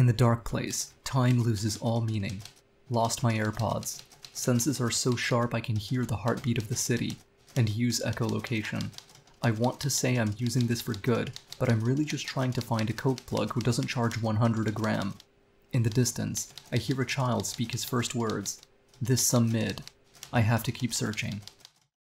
In the dark place, time loses all meaning. Lost my AirPods. Senses are so sharp I can hear the heartbeat of the city, and use echolocation. I want to say I'm using this for good, but I'm really just trying to find a coke plug who doesn't charge 100 a gram. In the distance, I hear a child speak his first words. This some mid. I have to keep searching.